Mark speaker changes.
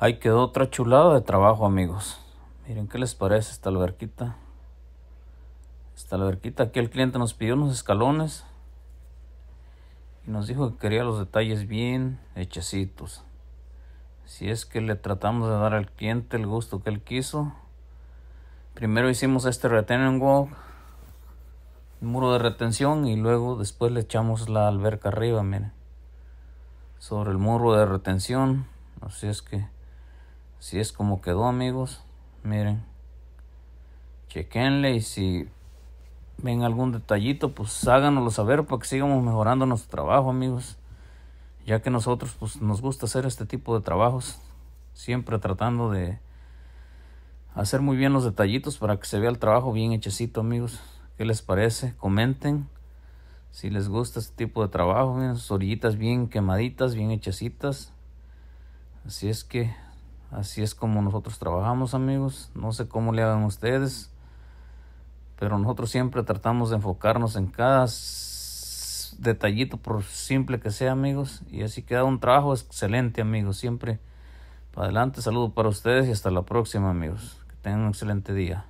Speaker 1: Ahí quedó otra chulada de trabajo, amigos. Miren qué les parece esta alberquita. Esta alberquita, aquí el cliente nos pidió unos escalones. Y nos dijo que quería los detalles bien hechecitos. Si es que le tratamos de dar al cliente el gusto que él quiso. Primero hicimos este retaining wall, muro de retención y luego después le echamos la alberca arriba, miren. Sobre el muro de retención. Así es que si es como quedó amigos. Miren. Chequenle y si ven algún detallito pues háganoslo saber para que sigamos mejorando nuestro trabajo amigos. Ya que nosotros pues nos gusta hacer este tipo de trabajos. Siempre tratando de hacer muy bien los detallitos para que se vea el trabajo bien hechecito amigos. ¿qué les parece? comenten. Si les gusta este tipo de trabajo miren sus orillitas bien quemaditas bien hechecitas. Así es que Así es como nosotros trabajamos amigos. No sé cómo le hagan ustedes. Pero nosotros siempre tratamos de enfocarnos en cada detallito, por simple que sea amigos. Y así queda un trabajo excelente amigos. Siempre para adelante. Saludos para ustedes y hasta la próxima amigos. Que tengan un excelente día.